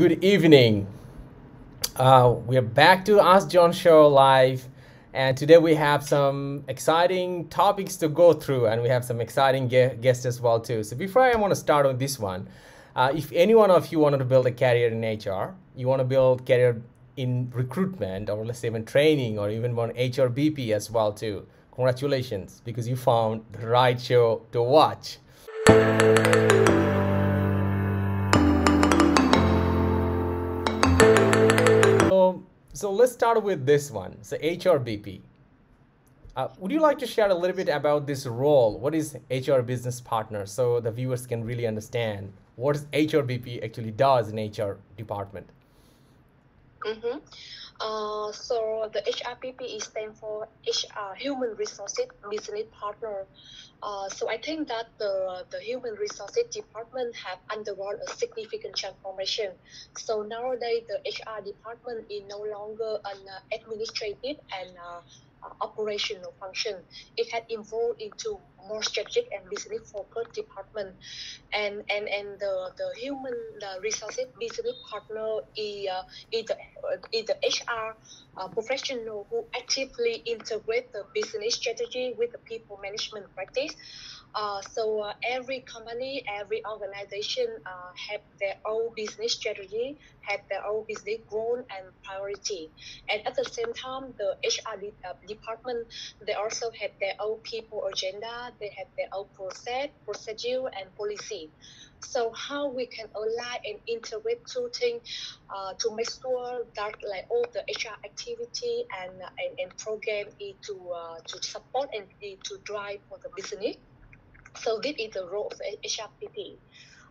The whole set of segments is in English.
Good evening. Uh, we're back to Ask John Show live, and today we have some exciting topics to go through, and we have some exciting ge- guests as well too. So before I want to start on this one, uh, if any one of you wanted to build a career in HR, you want to build career in recruitment, or let's say even training, or even one HRBP as well too, congratulations because you found the right show to watch. So let's start with this one. So HRBP. Uh, would you like to share a little bit about this role? What is HR business partner so the viewers can really understand what HRBP actually does in HR department? Mm-hmm. Uh, so the HRBP is stand for HR Human Resources Business Partner. Uh, so I think that the the Human Resources Department have undergone a significant transformation. So nowadays the HR department is no longer an administrative and uh, operational function. It had evolved into more strategic and business focused department, and and and the the human the resources business partner is uh, is the is the HR uh, professional who actively integrate the business strategy with the people management practice. Uh, so uh, every company, every organization uh, have their own business strategy, have their own business goal and priority. And at the same time, the HR de- uh, department, they also have their own people agenda, they have their own process, procedure, and policy. So how we can align and integrate two uh, to make sure that like all the HR activity and and, and program is to uh, to support and to drive for the business. So this is the role of the HRBP.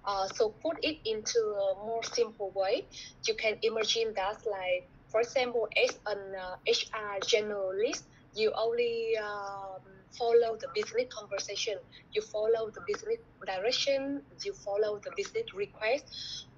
Uh, so put it into a more simple way. You can imagine that like, for example, as an uh, HR generalist, you only um, follow the business conversation, you follow the business direction, you follow the business request.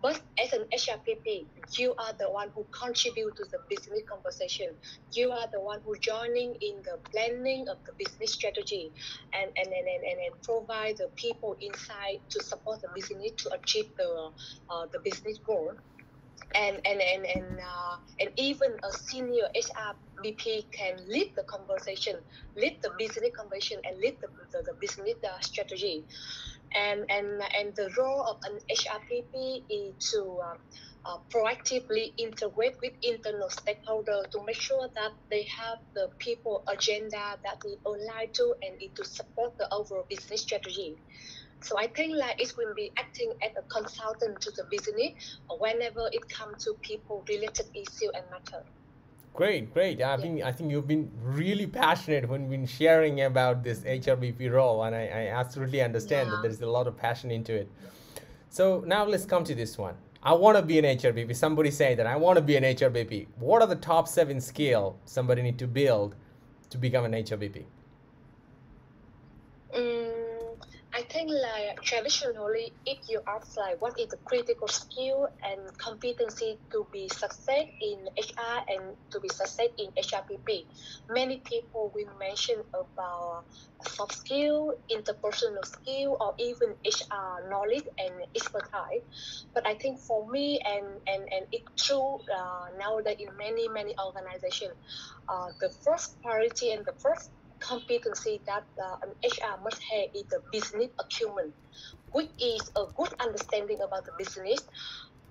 But as an HRBP, you are the one who contribute to the business conversation. You are the one who joining in the planning of the business strategy and, and, and, and, and provide the people inside to support the business to achieve the, uh, the business goal and and and and, uh, and even a senior HR HRBP can lead the conversation, lead the business conversation, and lead the, the, the business uh, strategy. And and and the role of an HRBP is to uh, uh, proactively integrate with internal stakeholders to make sure that they have the people agenda that they align to and to support the overall business strategy. So I think like it will be acting as a consultant to the business whenever it comes to people related issue and matter. Great, great. I yeah. think I think you've been really passionate when been sharing about this HRBP role, and I, I absolutely understand yeah. that there's a lot of passion into it. So now let's come to this one. I want to be an HRBP. Somebody say that I want to be an HRBP. What are the top seven skill somebody need to build to become an HRBP? Mm, I think like traditionally, if you ask like what is the critical skill and competency to be success in HR and to be success in HRBP, many people will mention about soft skill, interpersonal skill, or even HR knowledge and expertise. But I think for me and and and it's true uh, nowadays in many many organizations, uh, the first priority and the first competency that uh, an HR must have is the business acumen, which is a good understanding about the business.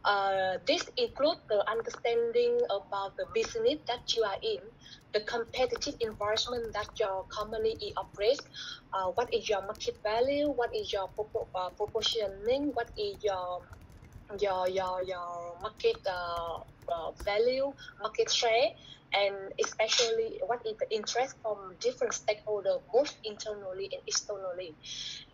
Uh, this includes the understanding about the business that you are in, the competitive environment that your company operates, uh, what is your market value, what is your uh, proportioning, what is your your your your market uh, uh, value, market share, and especially what is the interest from different stakeholders, both internally and externally.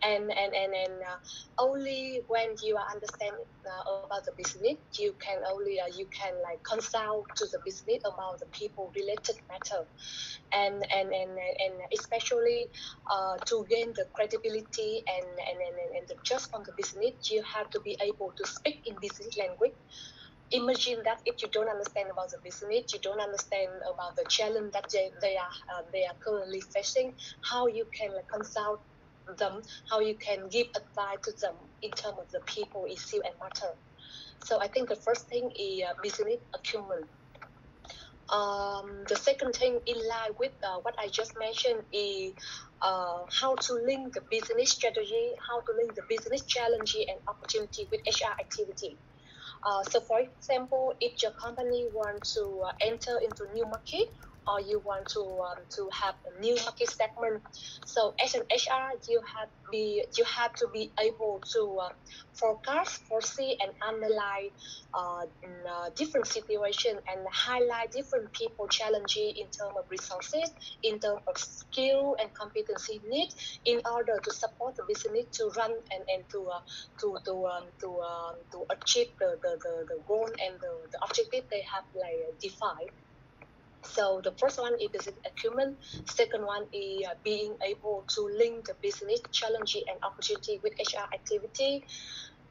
And and and, and uh, only when you are understanding uh, about the business, you can only uh, you can like consult to the business about the people related matter, and and and and especially uh, to gain the credibility and and and, and the trust from the business, you have to be able to speak in business language imagine that if you don't understand about the business, you don't understand about the challenge that they, they are uh, they are currently facing, how you can like, consult them, how you can give advice to them in terms of the people issue and matter. So I think the first thing is uh, business acumen. Um, the second thing in line with uh, what I just mentioned is uh, how to link the business strategy, how to link the business challenge and opportunity with HR activity. Uh, so, for example, if your company wants to uh, enter into new market or you want to um, to have a new market segment. So as an HR, you have be you have to be able to uh, forecast, foresee, and analyze uh, uh, different situations and highlight different people challenges in terms of resources, in terms of skill and competency needs, in order to support the business to run and, and to uh, to to um, to um, to achieve the, the, the, the goal and the, the objective they have like defined. So the first one is business acumen. Second one is uh, being able to link the business challenge and opportunity with HR activity.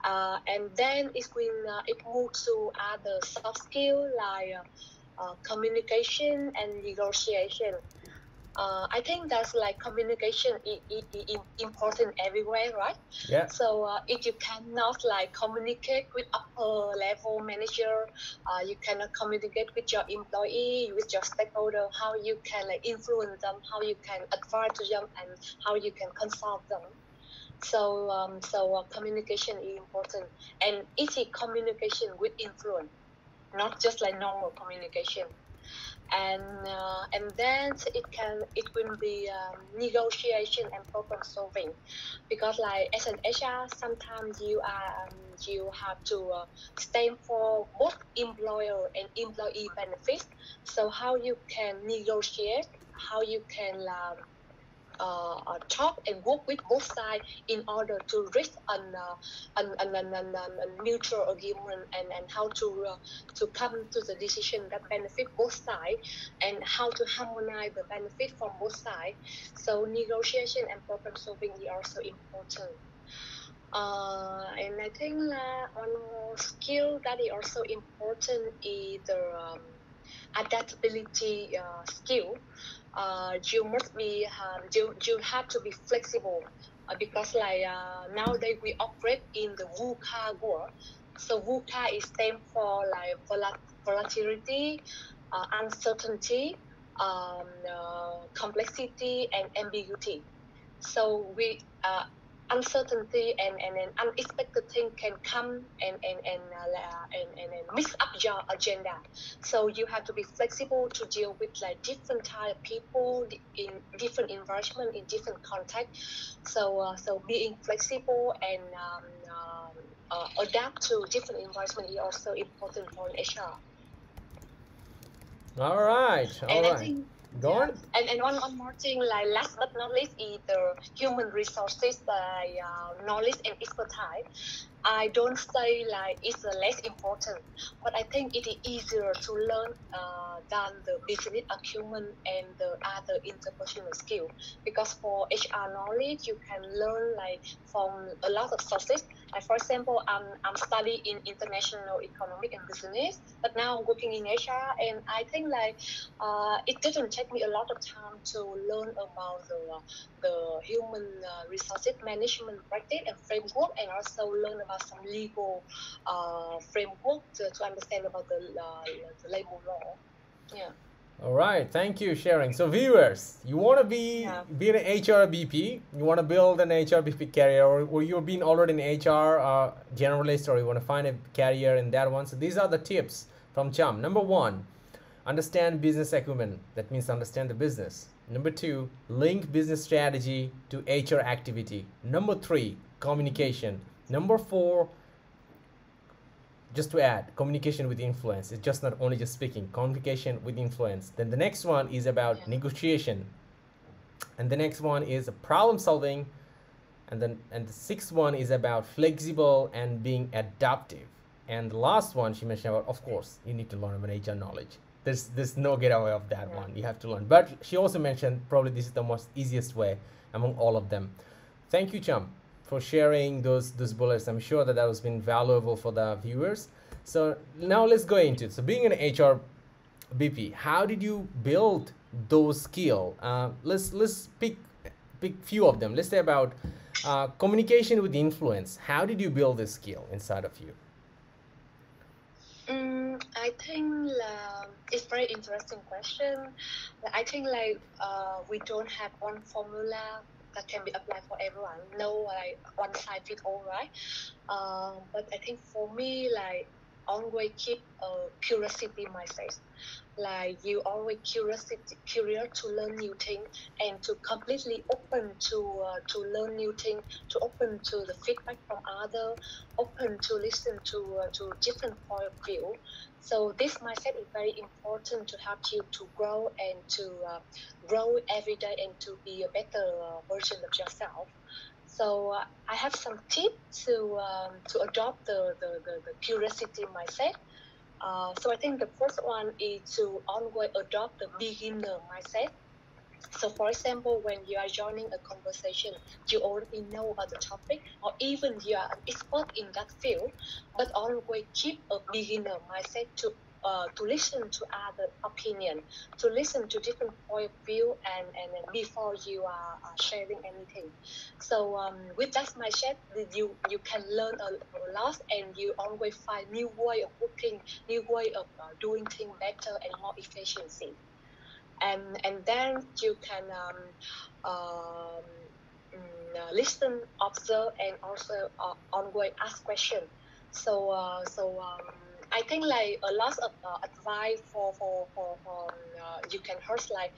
Uh, and then it will uh, it moves to other soft skill like uh, uh, communication and negotiation uh, I think that's like communication is, is, is, important everywhere, right? Yeah. So uh, if you cannot like communicate with upper level manager, uh, you cannot communicate with your employee, with your stakeholder, how you can like influence them, how you can advise to them, and how you can consult them. So um, so uh, communication is important, and easy communication with influence, not just like normal communication and uh, and then it can it will be um, negotiation and problem solving. Because like as an HR sometimes you are um, you have to uh, stand for both employer and employee benefits so how you can negotiate how you can um, uh, uh, talk and work with both sides in order to reach an, uh, an, an, an, an, an mutual agreement and, and how to uh, to come to the decision that benefit both sides and how to harmonize the benefit from both sides. So negotiation and problem solving is also important. Uh, and I think that one more skill that is also important is the um, adaptability uh, skill uh, you must be you, you have to be flexible uh, because like uh, nowadays we operate in the VUCA world. So VUCA is stand for like volatility, uh, uncertainty, um, uh, complexity, and ambiguity. So we uh, uncertainty and, and an unexpected thing can come and and and, uh, and, and, and mix up your agenda. So you have to be flexible to deal with like different type of people in different environment in different context. So uh, so being flexible and um, um uh, adapt to different environment is also important for hr all right all and right. Go on. And, and one, one more thing, like last but not least, is the human resources, the uh, knowledge and expertise. I don't say like it's less important, but I think it is easier to learn uh, than the business acumen and the other interpersonal skill. Because for HR knowledge, you can learn like from a lot of sources. Like for example, I'm I'm studying in international economic and business, but now I'm working in HR, and I think like uh, it didn't take me a lot of time to learn about the the human uh, resources management practice and framework, and also learn about some legal uh, framework to, to understand about the, uh, the labor law. Yeah. All right, thank you sharing. So viewers, you want to be yeah. be an HRBP, you want to build an HRBP career, or, or you've been already an HR uh, generalist, or you want to find a career in that one. So these are the tips from Cham. Number one, understand business acumen. That means understand the business. Number two, link business strategy to HR activity. Number three, communication. Number four, just to add, communication with influence. It's just not only just speaking, communication with influence. Then the next one is about yeah. negotiation. And the next one is problem solving. And then and the sixth one is about flexible and being adaptive. And the last one she mentioned about, of course, you need to learn about HR knowledge. There's there's no get away of that yeah. one. You have to learn. But she also mentioned probably this is the most easiest way among all of them. Thank you, Cham for sharing those those bullets. I'm sure that that has been valuable for the viewers. So now let's go into it. So being an HR BP, how did you build those skill? Uh, let's let's pick pick few of them. Let's say about uh, communication with influence. How did you build this skill inside of you? I think um, it's very interesting question. I think like uh, we don't have one formula that can be applied for everyone. No like one size fits all, right? Um, but I think for me, like always keep a curiosity mindset like you always curious curious to learn new things and to completely open to uh, to learn new things to open to the feedback from other open to listen to uh, to different point of view. So this mindset is very important to help you to grow and to uh, grow every day and to be a better uh, version of yourself. So uh, I have some tips to um, to adopt the, the, the, the curiosity mindset uh, so I think the first one is to always adopt the beginner mindset. So for example, when you are joining a conversation, you already know about the topic, or even you are an expert in that field, but always keep a beginner mindset to uh, to listen to other opinion, to listen to different point of view, and, and, and before you are uh, sharing anything. So um, with that mindset, you you can learn a, lot, and you always find new way of working, new way of uh, doing things better and more efficiency. And and then you can um, um, mm, listen, observe, and also uh, always ask question. So uh, so. Um, I think like a lot of uh, advice for for for, for uh, you can hear like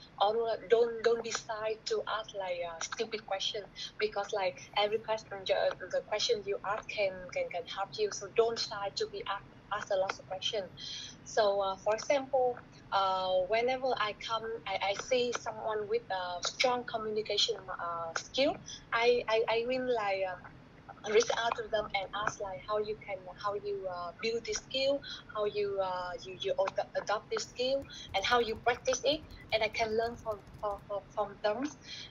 don't don't shy to ask like a stupid question because like every question the question you ask can can, can help you so don't shy to be asked ask a lot of questions. So, uh, for example, uh, whenever I come, I, I see someone with a strong communication uh, skill, I, I, I will like uh, reach out to them and ask like how you can how you uh, build this skill how you uh, you, you adopt this skill and how you practice it. And I can learn from from, from them.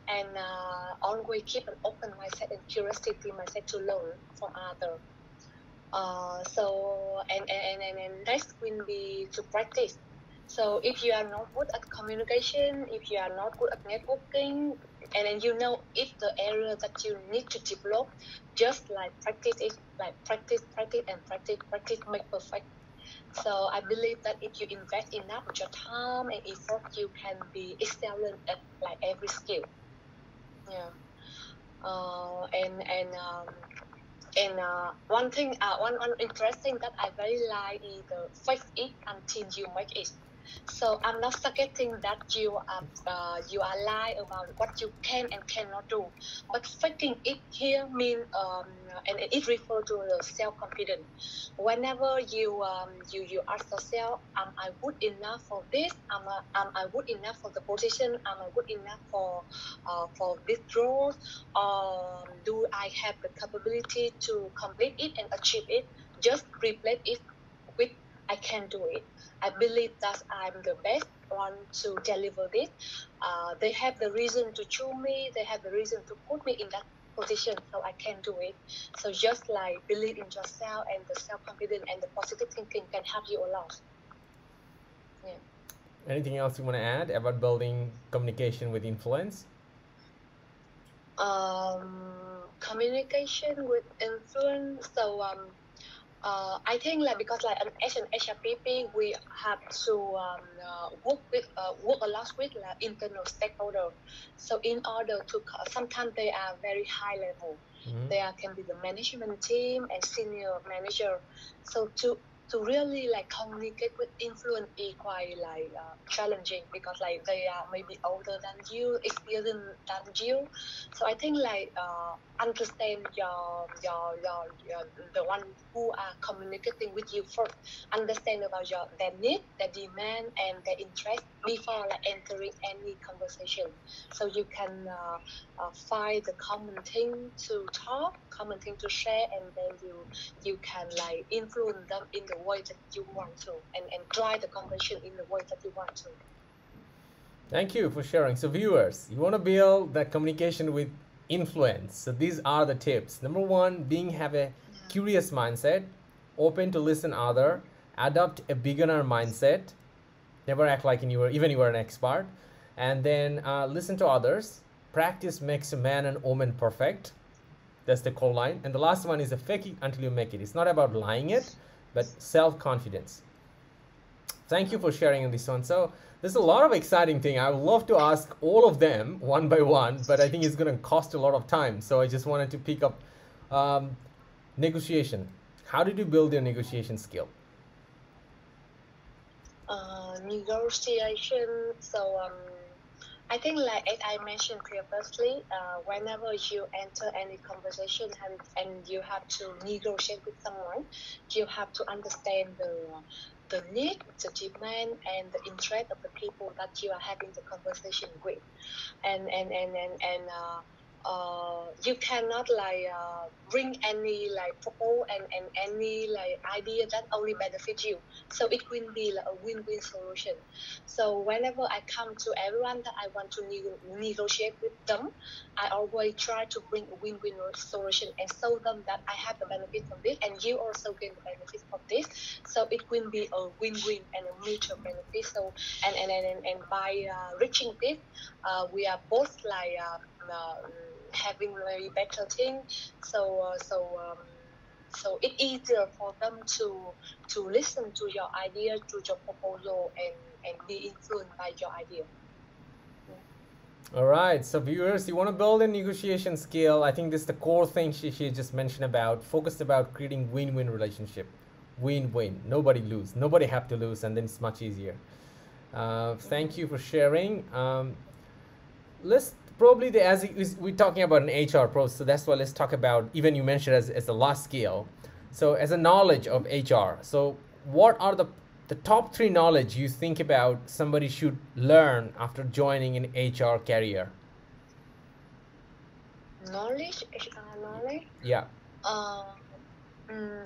And uh, always keep an open mindset and curiosity mindset to learn from others uh, so and, and, and, and next will be to practice so if you are not good at communication if you are not good at networking and then you know if the area that you need to develop just like practice it like practice practice and practice practice make perfect. So i believe that if you invest enough of your time and effort you can be excellent at like every skill. Yeah. Uh, and and um, and uh, one thing uh, one, one interesting that i very like is the fake it until you make it so I'm not forgetting that you are uh, you are lie about what you can and cannot do, but faking it here mean um, and it refers to the self confidence. Whenever you um, you you ask yourself, am I good enough for this? Am I am I good enough for the position? Am I good enough for uh, for this role? Or do I have the capability to complete it and achieve it? Just replace it I can do it. I believe that I'm the best one to deliver this. Uh, they have the reason to choose me. They have the reason to put me in that position, so I can do it. So just like believe in yourself and the self confidence and the positive thinking can help you a lot. Yeah. Anything else you want to add about building communication with influence? Um, communication with influence. So um, uh, I think like because like an as an HRBP, we have to um, uh, work with uh, work a lot with like, internal stakeholder. So in order to sometimes they are very high level. Mm-hmm. There can be the management team and senior manager. So to to really like communicate with influence is quite like uh, challenging because like they are maybe older than you, experienced than you. So I think like uh, understand your, your your your the one who are communicating with you first. Understand about your their need, their demand, and their interest before like entering any conversation. So you can uh, uh, find the common thing to talk, common thing to share, and then you you can like influence them in the way that you want to, and and drive the conversation in the way that you want to. Thank you for sharing. So viewers, you want to build that communication with influence. So these are the tips. Number one, being have a curious mindset, open to listen other, adopt a beginner mindset, never act like you were even you were an expert, and then uh, listen to others. Practice makes a man and woman perfect. That's the core line. And the last one is a fake it until you make it. It's not about lying it, but self confidence. thank you for sharing this one. So there's a lot of exciting thing. I would love to ask all of them one by one, but I think it's going to cost a lot of time. So I just wanted to pick up um, negotiation. How did you build your negotiation skill? Uh, negotiation. So um, I think, like as I mentioned previously, uh, whenever you enter any conversation and, and you have to negotiate with someone, you have to understand the the need, the demand, and the interest of the people that you are having the conversation with, and and and and and. Uh, uh, you cannot like uh, bring any like proposal and, and any like idea that only benefit you. So it will be like a win-win solution. So whenever i come to everyone that i want to ne- negotiate with them i always try to bring a win-win solution and show them that i have the benefit from this and you also get the benefit from this. So it will be a win-win and a mutual benefit. So and and and, and by uh, reaching this uh, we are both like uh, uh, having very better thing. So uh, so um, so it's easier for them to to listen to your idea, to your proposal, and and be influenced by your idea. All right, so viewers, you want to build a negotiation skill. I think this is the core thing she, she just mentioned about, focused about creating win-win relationship. Win-win, nobody lose, nobody have to lose, and then it's much easier. Uh, thank you for sharing. Um, let's probably the as we're talking about an HR process, so that's why let's talk about even you mentioned as, as the last skill. So as a knowledge of HR, so what are the the top three knowledge you think about somebody should learn after joining an HR career? Knowledge, HR knowledge. Yeah. Um.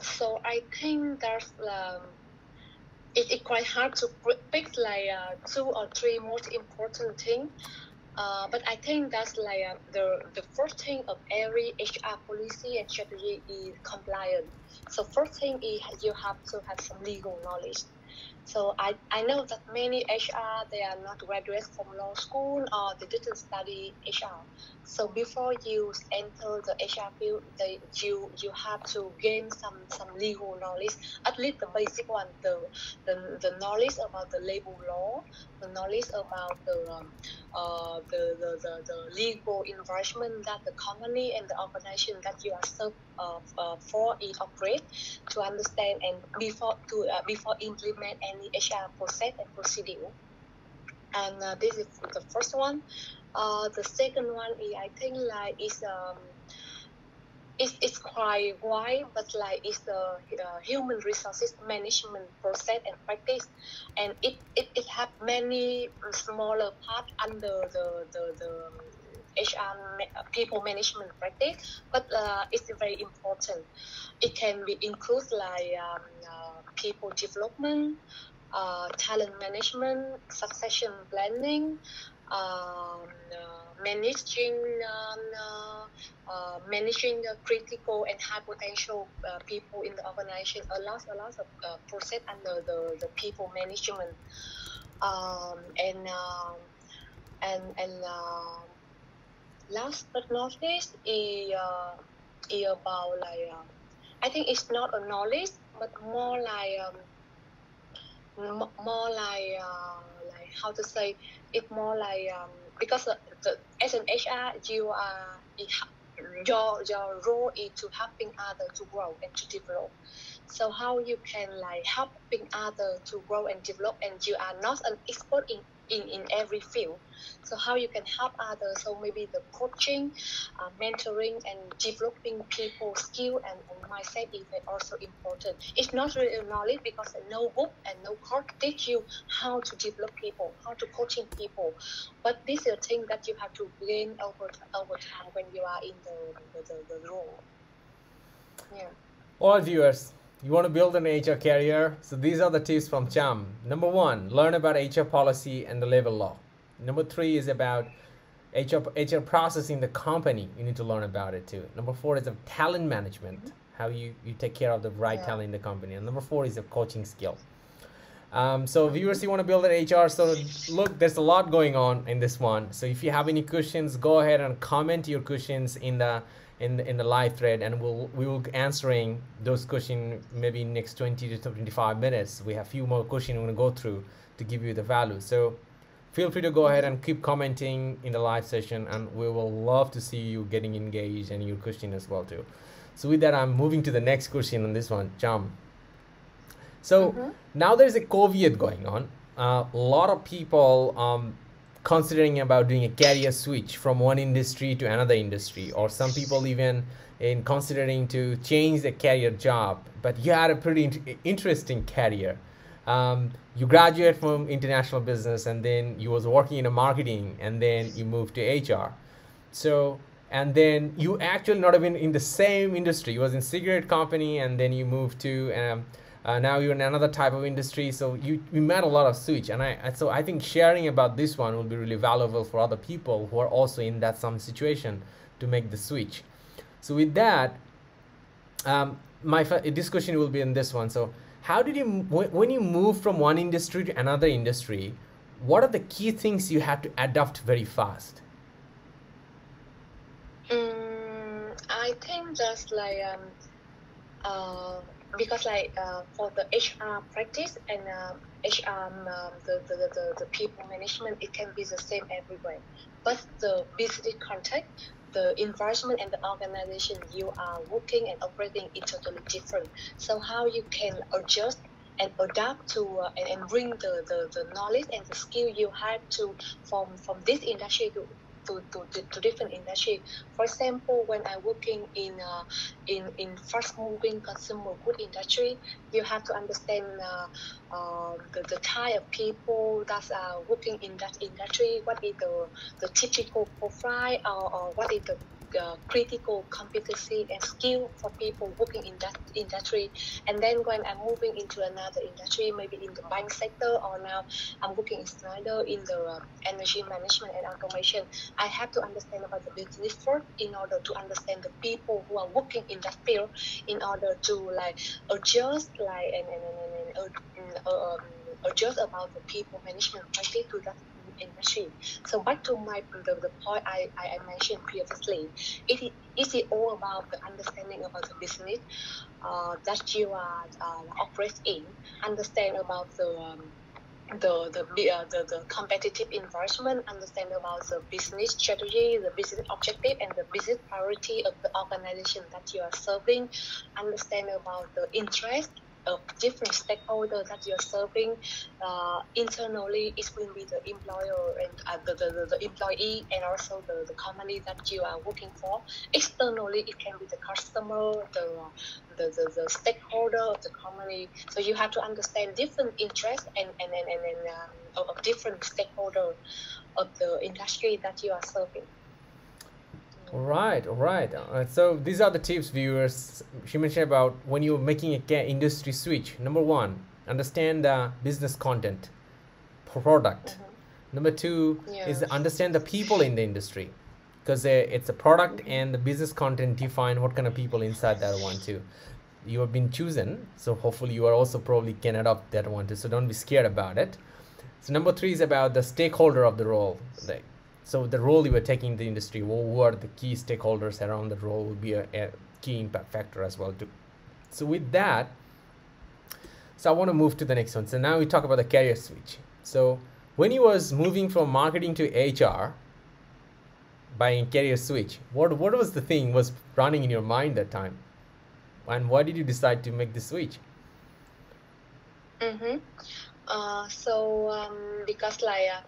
so I think there's um, it, it's quite hard to pick like uh, two or three most important things uh, but I think that's like uh, the the first thing of every HR policy and strategy is compliance. So first thing is you have to have some legal knowledge. So I, I know that many HR they are not graduates from law school or they didn't study HR. So before you enter the HR field, you you have to gain some some legal knowledge, at least the basic one, the the, the knowledge about the labor law, the knowledge about the um, uh, the, the, the, the legal environment that the company and the organization that you are served uh, uh, for is operate to understand and before to uh, before implement any HR process and procedure. And uh, this is the first one. Uh, the second one is I think like is um, it's, it's quite wide, but like it's the uh, human resources management process and practice, and it it, it have many smaller part under the the, the HR people management practice, but uh, it's very important. It can be include like um, uh, people development, uh, talent management, succession planning, um, uh, managing um, uh, uh, managing the critical and high potential uh, people in the organization. A lot a lot of uh, process under the, the people management. Um, and um, and and uh, last but not least is, uh, is about like I think it's not a knowledge but more like um, more like uh, like how to say it more like um, because the, as an HR you are your your role is to helping others to grow and to develop. So how you can like helping others to grow and develop, and you are not an expert in in, in every field. So how you can help others? So maybe the coaching, uh, mentoring, and developing people skill and, and mindset is also important. It's not really knowledge because no book and no course teach you how to develop people, how to coaching people. But this is a thing that you have to gain over over time when you are in the the, the, the role. Yeah. All viewers, you want to build an HR career? So these are the tips from Cham. Number one, learn about HR policy and the labor law. Number three is about HR, HR processing the company. You need to learn about it too. Number four is of talent management, how you, you take care of the right yeah. talent in the company. And number four is a coaching skill. Um, so viewers, you want to build an HR. So look, there's a lot going on in this one. So if you have any questions, go ahead and comment your questions in the in the, in the live thread and we'll we will answering those questions maybe next 20 to 25 minutes. We have a few more questions we're going to go through to give you the value. So feel free to go ahead and keep commenting in the live session and we will love to see you getting engaged and your question as well too. So with that i'm moving to the next question on this one jump so mm-hmm. now there's a covid going on. Uh, a lot of people um, considering about doing a career switch from one industry to another industry or some people even in considering to change the career job. But you had a pretty in- interesting career. Um, you graduate from international business and then you was working in a marketing and then you moved to hr so and then you actually not even in the same industry. You was in cigarette company and then you moved to um, uh, now you're in another type of industry so you we met a lot of switch. And I so I think sharing about this one will be really valuable for other people who are also in that some situation to make the switch. So with that um, my discussion will be in this one. So how did you when you move from one industry to another industry what are the key things you had to adapt very fast? Mm, I think just like um, uh, because like uh, for the HR practice and uh, HR um, the, the, the, the people management it can be the same everywhere. But the business context the environment and the organization you are working and operating is totally different. So how you can adjust and adapt to uh, and, and bring the, the, the knowledge and the skill you had to from from this industry to to, to, to different industry. For example, when I'm working in uh, in in fast moving consumer good industry, you have to understand uh, uh, the, the type of people that are working in that industry. What is the the typical profile or, or what is the uh, critical competency and skill for people working in that industry. And then when I'm moving into another industry, maybe in the bank sector, or now I'm working in Schneider in the uh, energy management and automation, I have to understand about the business first in order to understand the people who are working in that field, in order to like adjust like and, and, and, and uh, um, adjust about the people management practice to that industry. So back to my the, the point I, I mentioned previously, it is it all about the understanding about the business uh, that you are uh, operate in, understand about the um, the the, uh, the the competitive environment, understand about the business strategy, the business objective, and the business priority of the organization that you are serving. Understand about the interest of different stakeholders that you're serving. Uh, internally, it will be the employer and uh, the, the, the, employee and also the, the company that you are working for. Externally, it can be the customer, the, the, the, the stakeholder of the company. So you have to understand different interests and, and, and, and, and um, of different stakeholders of the industry that you are serving. All right, all right. Uh, so these are the tips, viewers. She mentioned about when you're making a industry switch. Number one, understand the business content, product. Mm-hmm. Number two is understand the people in the industry, because uh, it's a product mm-hmm. and the business content define what kind of people inside that one too. You have been chosen, so hopefully you are also probably can adopt that one too. So don't be scared about it. So number three is about the stakeholder of the role. Like so the role you were taking in the industry, who are the key stakeholders around the role will be a, a key impact factor as well too. So with that, so I want to move to the next one. So now we talk about the career switch. So when you was moving from marketing to HR, buying career switch, what what was the thing was running in your mind that time, and why did you decide to make the switch? Mm-hmm. Uh, so um, because like uh,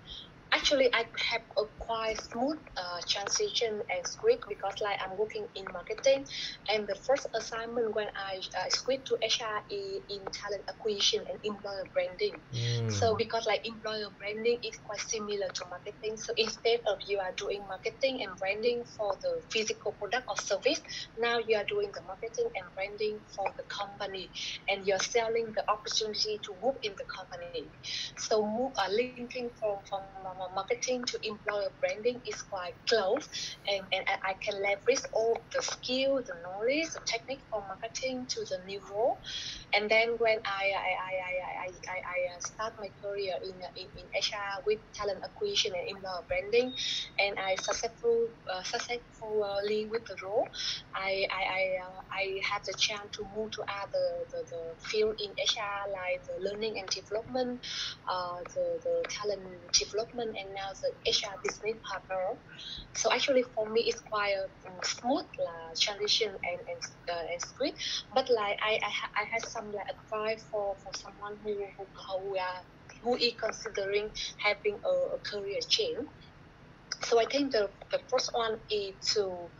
actually I have a quite smooth uh, transition and script because like I'm working in marketing and the first assignment when I uh, to HR in talent acquisition and employer branding. Mm. So because like employer branding is quite similar to marketing. So instead of you are doing marketing and branding for the physical product or service, now you are doing the marketing and branding for the company and you're selling the opportunity to work in the company. So move uh, linking from, from marketing to employer branding is quite close, and, and I, can leverage all the skill, the knowledge, the technique for marketing to the new role. And then when I I, I, I, I, I start my career in, in, in HR with talent acquisition and employer branding, and I successful uh, successfully with the role, I I I, uh, I have the chance to move to other the, the field in HR like the learning and development, uh, the, the talent development, and now the HR business partner. So actually for me it's quite a smooth uh, transition and and, uh, and sweet. But like I I, ha- I had some like advice for, for someone who who, who, are, who is considering having a, a career change. So I think the, the first one is to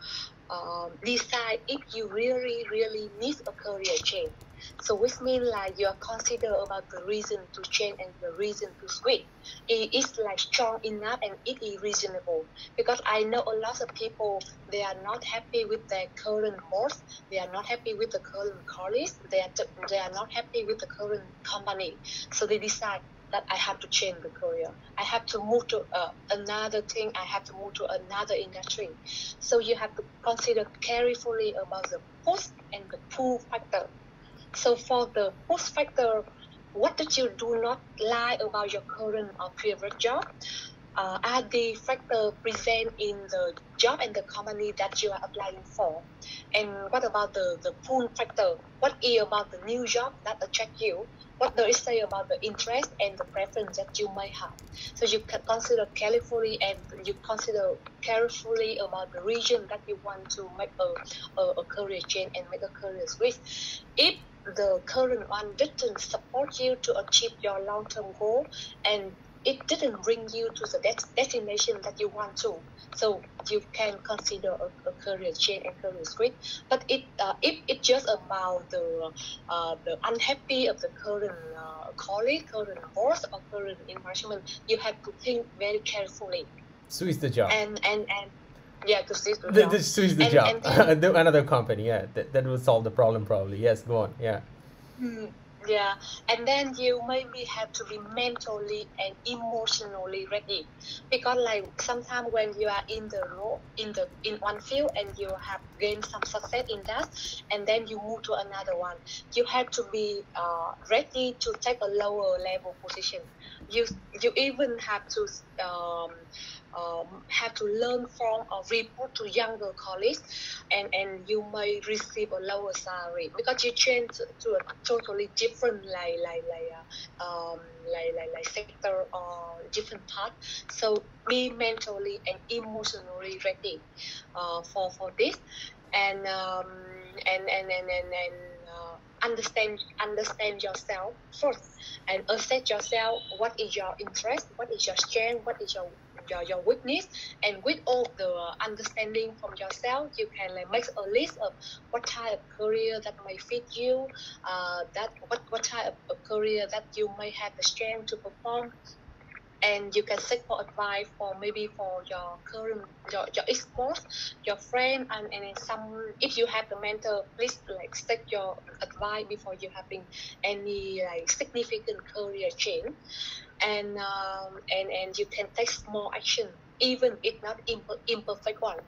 um, decide if you really, really need a career change. So which means like you are consider about the reason to change and the reason to switch. It is like strong enough and it is reasonable. Because I know a lot of people they are not happy with their current boss, they are not happy with the current colleagues, they are they are not happy with the current company. So they decide that I have to change the career. I have to move to uh, another thing. I have to move to another industry. So you have to consider carefully about the push and the pull factor. So for the push factor, what did you do not like about your current or previous job? Uh, are the factor present in the job and the company that you are applying for? And what about the, the pull factor? What is about the new job that attract you? what does it say about the interest and the preference that you might have. So you can consider carefully and you consider carefully about the region that you want to make a, a, a career change and make a career switch. If the current one didn't support you to achieve your long-term goal and it didn't bring you to the destination that you want to. So you can consider a, a career change and career switch. But it uh, if it's just about the uh, the unhappy of the current uh, colleague, current boss, or current environment, you have to think very carefully. Switch the job. And and and yeah, to switch the, the job. The, switch the and, job. And then, Another company, yeah, that, that will solve the problem probably. Yes, go on, yeah. Hmm yeah and then you maybe have to be mentally and emotionally ready. Because like sometimes when you are in the role in the in one field and you have gained some success in that and then you move to another one you have to be uh, ready to take a lower level position. You you even have to um, um, have to learn from or report to younger colleagues and, and you may receive a lower salary because you change to a totally different like like like uh, um, like, like like sector or different part. So be mentally and emotionally ready uh, for for this. And um, and and and and, and uh, understand understand yourself first and assess yourself what is your interest what is your strength what is your your, your weakness and with all the understanding from yourself you can like make a list of what type of career that may fit you uh, that what, what type of, of career that you may have the strength to perform and you can seek for advice for maybe for your current your, your ex-boss your friend and, and some if you have the mentor please like seek your advice before you having any like significant career change. And um, and and you can take small action even if not imp- imperfect one.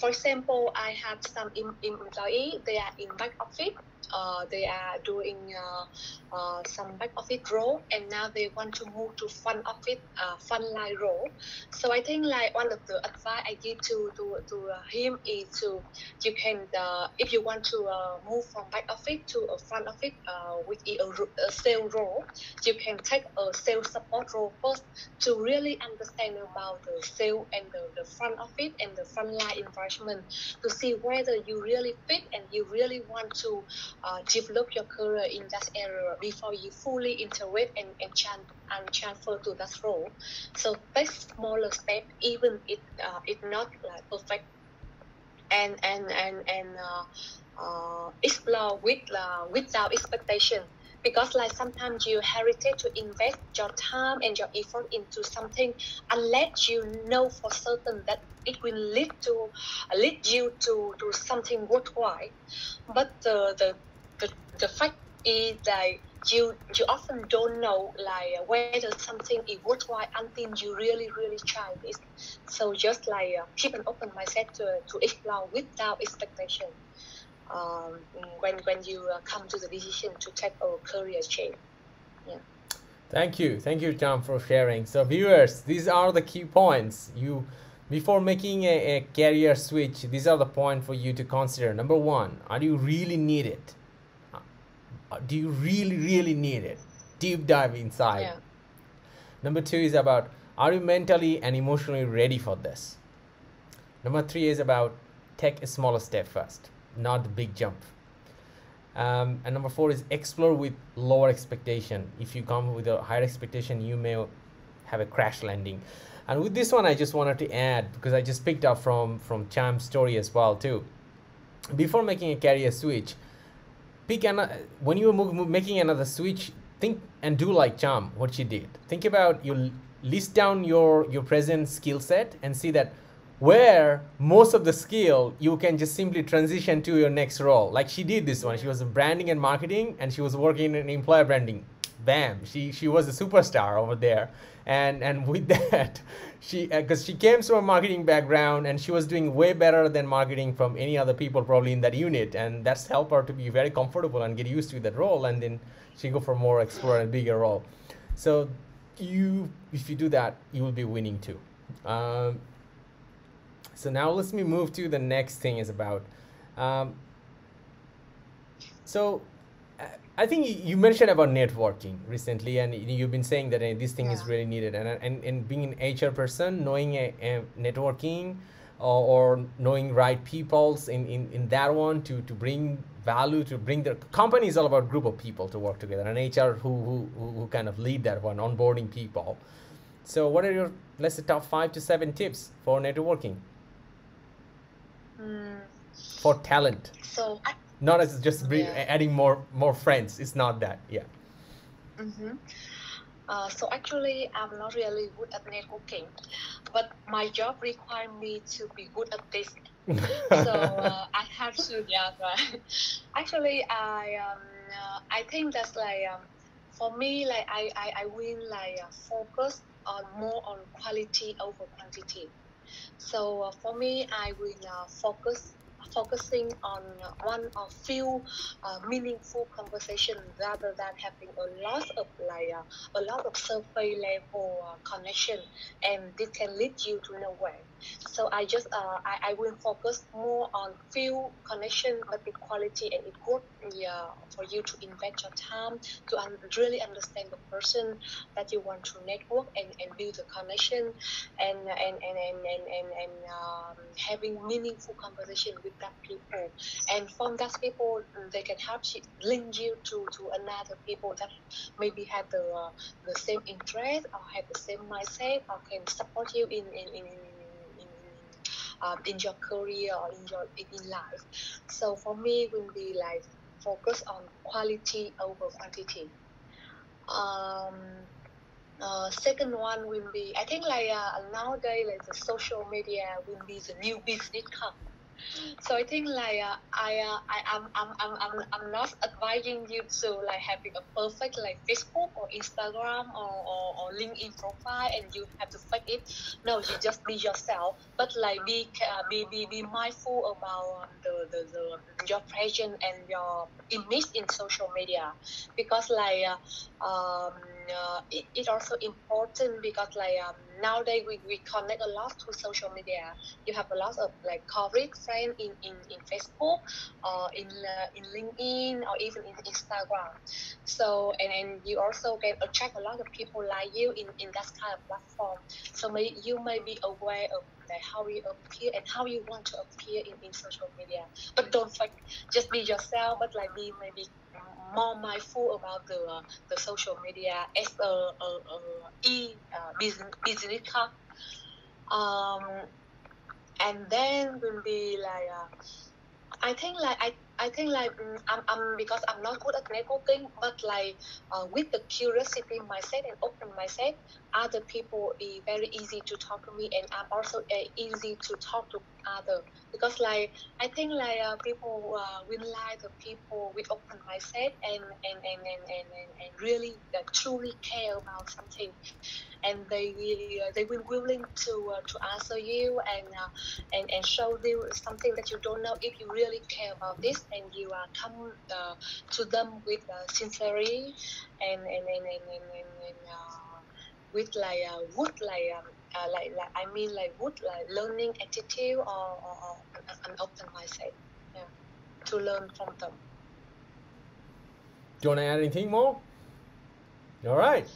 For example i have some em- employee they are in back office uh, they are doing uh, uh, some back office role and now they want to move to front office uh, front line role. So i think like one of the advice i give to to, to him is to you can if you want to move from back office to a front office with a, a sales role you can take a sales support role first to really understand about the sales and the, the front office and the front line environment to see whether you really fit and you really want to uh, develop your career in that area before you fully integrate and, and, and transfer to that role. So take smaller step, even it uh, it not like perfect, and and and and uh, uh, explore with uh, without expectation. Because like sometimes you hesitate to invest your time and your effort into something unless you know for certain that it will lead to lead you to, to something worthwhile. But the, the the, the fact is that you you often don't know like whether something is worthwhile until you really really try it. So just like uh, keep an open mindset to, to explore without expectation. Um, when when you uh, come to the decision to take a career change. Yeah. Thank you, thank you, Tom, for sharing. So, viewers, these are the key points you before making a, a career switch. These are the points for you to consider. Number one, are you really need it? Uh, do you really really need it? Deep dive inside. Yeah. number two is about are you mentally and emotionally ready for this? Number three is about take a smaller step first not the big jump. Um, and number four is explore with lower expectation. If you come with a higher expectation you may have a crash landing. And with this one i just wanted to add because i just picked up from from cham's story as well too. Before making a career switch pick another when you're making another switch think and do like Cham what she did. Think about you list down your your present skill set and see that where most of the skill you can just simply transition to your next role. Like she did this one. She was in branding and marketing and she was working in employer branding bam she she was a superstar over there. And and with that she because uh, she came from a marketing background and she was doing way better than marketing from any other people probably in that unit. And that's helped her to be very comfortable and get used to that role. And then she go for more explore and bigger role. So you if you do that you will be winning too. Um, so now let's me move to the next thing is about um, so I think you mentioned about networking recently, and you've been saying that this thing yeah. is really needed. And, and and being an HR person, knowing a, a networking or, or, knowing right peoples in, in, in that one to, to bring value, to bring the company is all about group of people to work together, and HR who, who, who kind of lead that one, onboarding people. So, what are your let's say top five to seven tips for networking? Mm. For talent. So I not as just yeah. adding more more friends it's not that yeah mm-hmm. Uh, so actually, I'm not really good at networking, but my job requires me to be good at this. so uh, I have to, yeah. Right. Actually, I um, uh, I think that's like um, for me, like I I, I will like uh, focus on more on quality over quantity. So uh, for me, I will uh, focus focusing on one or few uh, meaningful conversation rather than having a lot of like a lot of surface level uh, connection and this can lead you to nowhere so I just uh, I, I will focus more on few connection but with quality and it good yeah, for you to invest your time to un- really understand the person that you want to network and, and build a connection and and and and and, and, and um, having meaningful conversation with that people. And from that people they can help you link you to to another people that maybe have the uh, the same interest or have the same mindset or can support you in in, in um, in your career or in your in life. So for me, will be like focus on quality over quantity. Um, uh, second one will be I think like uh, nowadays like the social media will be the new business card so I think like uh, I uh, I am I'm, I'm, I'm, I'm not advising you to like having a perfect like Facebook or Instagram or, or, or LinkedIn profile and you have to fake it. No, you just be yourself. But like be uh, be, be, be mindful about um, the, the, the your presence and your image in social media because like uh, um, uh, it, it also important because like um, nowadays we, we connect a lot to social media. You have a lot of like colleague friends in, in, in Facebook or in uh, in LinkedIn or even in Instagram. So and, then you also can attract a lot of people like you in, in that kind of platform. So may, you may be aware of like how you appear and how you want to appear in, in social media. But don't like just be yourself, but like be maybe more mindful about the uh, the social media as a, a, a e uh, business business card. Um, and then will be like uh, I think like I I think like mm, I'm, I'm because I'm not good at networking, but like uh, with the curiosity mindset and open mindset, other people is very easy to talk to me, and I'm also uh, easy to talk to other because like I think like uh, people uh, will like the people with open mindset and and and and, and, and, and really uh, truly care about something and they uh, they will willing to uh, to answer you and uh, and and show you something that you don't know if you really care about this and you uh, come uh, to them with uh, sincerity and and and and, and, and, and uh, with like uh, would like um, uh, like like I mean like would like learning attitude or, or, or an open mindset yeah to learn from them. Do you want to add anything more? All right.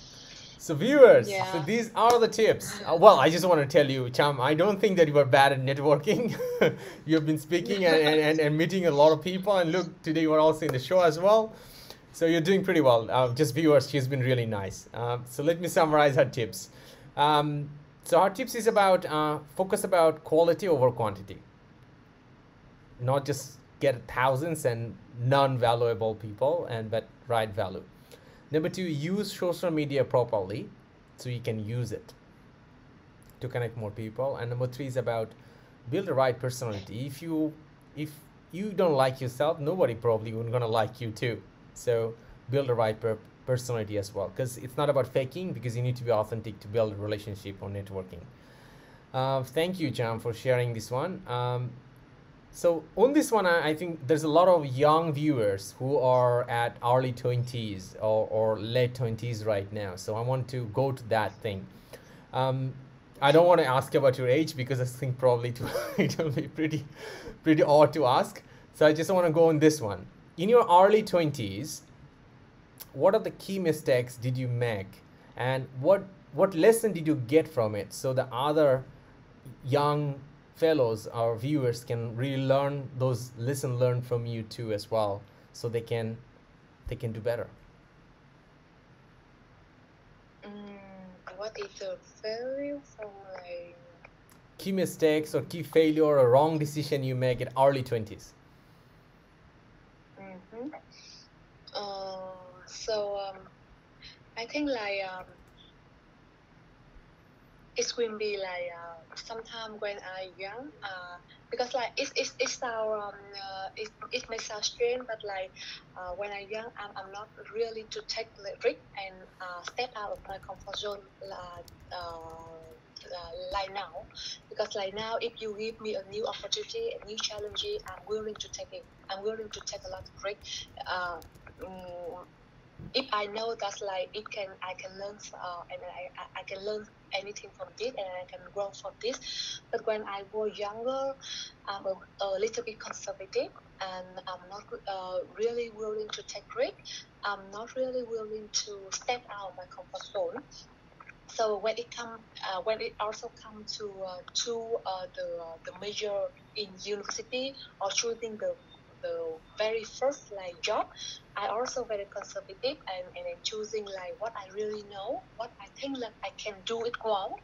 So viewers, Yeah. so these are the tips. Uh, well, I just want to tell you, Cham, I don't think that you are bad at networking. You've been speaking and, and, and, and meeting a lot of people, and look, today you are also in the show as well. So you're doing pretty well. Uh, just viewers, she's been really nice. Uh, so let me summarize her tips. Um, so her tips is about uh, focus about quality over quantity. Not just get thousands and non-valuable people, and but right value. Number two, use social media properly so you can use it to connect more people. And number three is about build the right personality. If you if you don't like yourself, nobody probably would gonna like you too. So build the right personality as well, because it's not about faking. Because you need to be authentic to build a relationship or networking. Uh, thank you, Cham, for sharing this one. Um, so on this one, I, I think there's a lot of young viewers who are at early 20s or, or late 20s right now. So I want to go to that thing. Um, I don't want to ask about your age because I think probably to, it will be pretty, pretty odd to ask. So I just want to go on this one. In your early 20s, what are the key mistakes did you make, and what what lesson did you get from it? So the other young fellows our viewers can really learn those lesson learn from you too as well so they can they can do better Mm, what is the failure from like key mistakes or key failure or wrong decision you make at early 20s Mm-hmm. Uh, so um, I think like um, it will be like uh, sometime when I young uh, because like it it it sound um, uh, it it may sound strange but like uh, when I young I'm, I'm not really to take the risk and uh, step out of my comfort zone uh, uh, uh, like now. Because like now if you give me a new opportunity a new challenge i'm willing to take it i'm willing to take a lot of risk uh, mm, if i know that like it can i can learn uh, and I, I, can learn anything from this and i can grow from this. But when i was younger i'm a, a little bit conservative and i'm not uh, really willing to take risk. I'm not really willing to step out of my comfort zone. So when it come uh, when it also come to uh, to uh, the uh, the major in university or choosing the the very first like job i also very conservative and, and in choosing like what i really know what i think that i can do it well.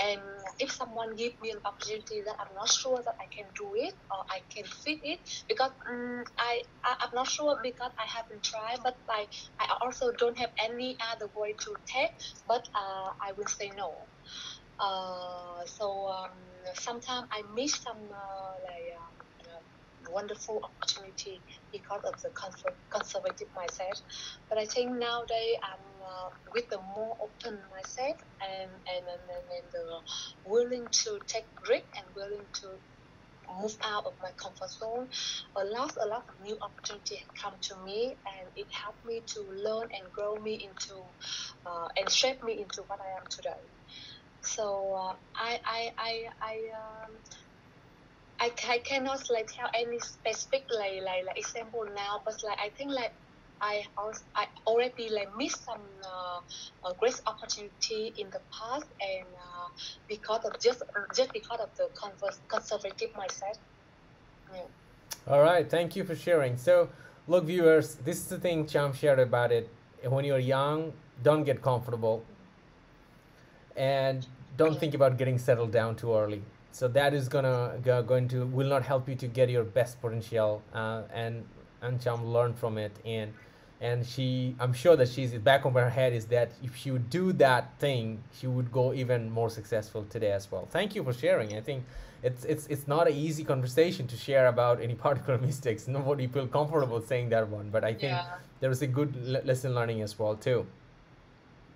And if someone give me an opportunity that i'm not sure that i can do it or i can fit it because um, I, I i'm not sure because i haven't tried but like i also don't have any other way to take but uh, i will say no. Uh, so um, sometimes i miss some uh, like uh, wonderful opportunity because of the conser- conservative mindset. But i think nowadays i'm uh, with the more open mindset and and, and, and, and willing to take risk and willing to move out of my comfort zone a lot a lot of new opportunity have come to me and it helped me to learn and grow me into uh, and shape me into what i am today. So uh, I I I I um, I, I cannot like tell any specific like like, like example now, but like I think like I also I already like missed some uh, a great opportunity in the past and uh, because of just just because of the converse, conservative mindset. Yeah. all right. Thank you for sharing. So look viewers this is the thing cham shared about it. When you're young don't get comfortable. And don't think about getting settled down too early so that is gonna go, going to will not help you to get your best potential uh, and and Cham learn from it and and she i'm sure that she's back of her head is that if she would do that thing she would go even more successful today as well. Thank you for sharing. I think it's it's it's not an easy conversation to share about any particular mistakes. Nobody feel comfortable saying that one but i think Yeah. there was a good le- lesson learning as well too.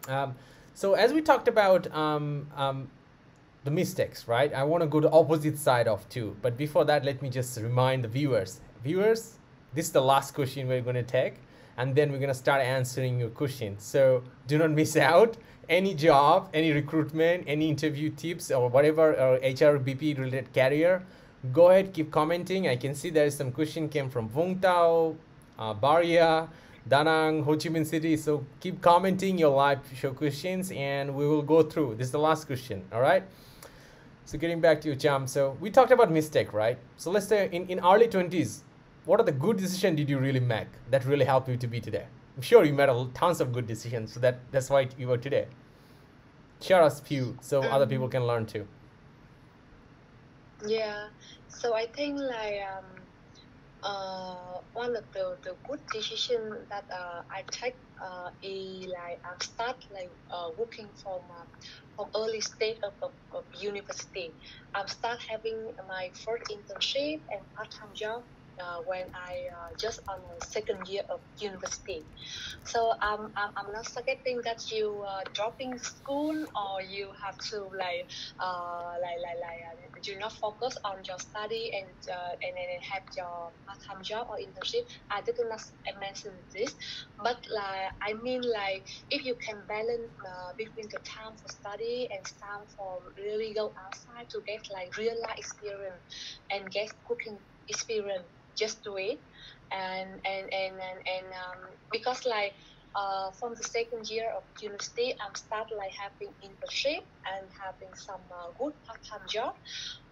Um, so as we talked about um, um, the mistakes, right? I want to go to opposite side of too. But before that, let me just remind the viewers. Viewers, this is the last question we're going to take, and then we're going to start answering your questions. So do not miss out. Any job, any recruitment, any interview tips, or whatever or HRBP related career, go ahead, keep commenting. I can see there is some question came from Vung Tau, uh, Baria, Danang, Ho Chi Minh City. So keep commenting your live show questions and we will go through. This is the last question, all right? So getting back to you, Cham. So we talked about mistake, right? So let's say in, in early 20s, what are the good decisions did you really make that really helped you to be today? I'm sure you made a, tons of good decisions, so that that's why you are today. Share us few so other Um, people can learn too. Yeah, so I think like um, uh, one of the, the good decision that uh, I take uh, is like I start like uh, working from uh, from early stage of, of, of university. I start having my first internship and part time job uh, when I uh, just on the second year of university. So um, I'm, I'm not suggesting that you uh, dropping school or you have to like uh, like like like uh, do not focus on your study and uh, and then have your part-time job or internship. I did not mention this, but like I mean like if you can balance uh, between the time for study and time for really go outside to get like real life experience and get cooking experience, just do it. And and and and, and um, because like uh, from the second year of university, I'm start like having internship and having some uh, good part-time job.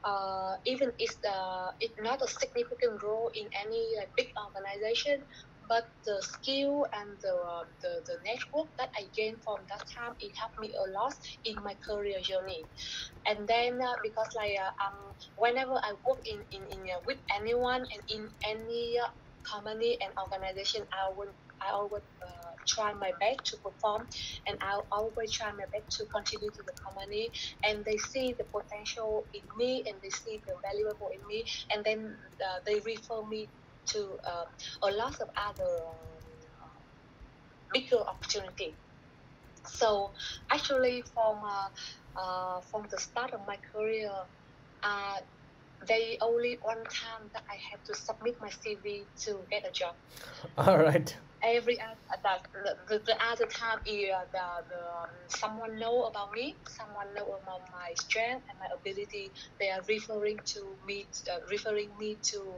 Uh, even if uh, it's not a significant role in any like, big organization, but the skill and the, the the network that I gained from that time it helped me a lot in my career journey. And then uh, because like uh, um, whenever I work in in, in uh, with anyone and in any uh, company and organization, I would I always uh, try my best to perform, and I always try my best to contribute to the company. And they see the potential in me, and they see the valuable in me, and then uh, they refer me to a lot of other uh, bigger opportunity. So actually, from uh, uh, from the start of my career, uh, there only one time that I had to submit my CV to get a job. All right. Every other the, the, the other time is uh, the, the um, someone know about me, someone know about my strength and my ability. They are referring to me, uh, referring me to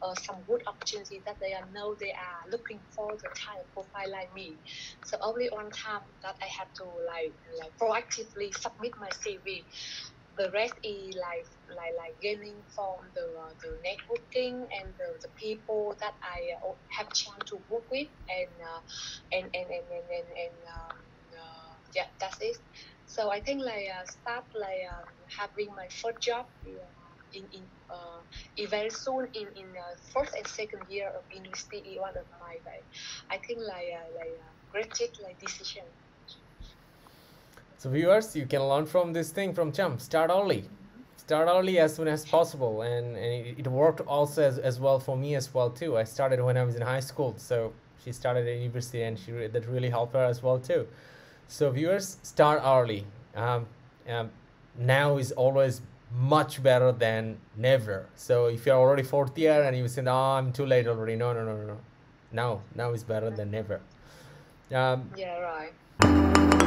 uh, some good opportunity that they are know they are looking for the type of profile like me. So only one time that I had to like like proactively submit my CV the rest is like like like gaining from the uh, the networking and the, the people that I uh, have chance to work with and uh, and and and and and, and um, uh, yeah that's it. So I think like uh, start like um, having my first job uh, in in uh, very soon in in uh, first and second year of university one of my like I think like uh, like uh, great like decision. So viewers, you can learn from this thing from Cham. Start early. Start early as soon as possible. And, and it, it worked also as, as well for me as well too. I started when I was in high school. So she started at university and she that really helped her as well too. So viewers, start early. Um, um, now is always much better than never. So if you're already fourth year and you say, "Oh, I'm too late already," no, no, no, no, no. Now, now is better than never. Um, Yeah right.